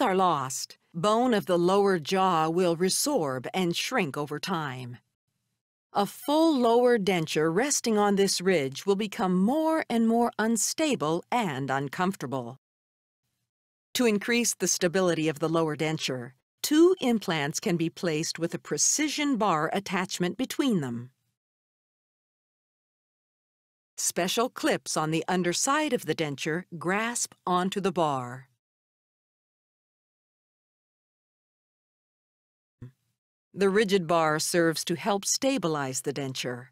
are lost, bone of the lower jaw will resorb and shrink over time. A full lower denture resting on this ridge will become more and more unstable and uncomfortable. To increase the stability of the lower denture, two implants can be placed with a precision bar attachment between them. Special clips on the underside of the denture grasp onto the bar. The rigid bar serves to help stabilize the denture.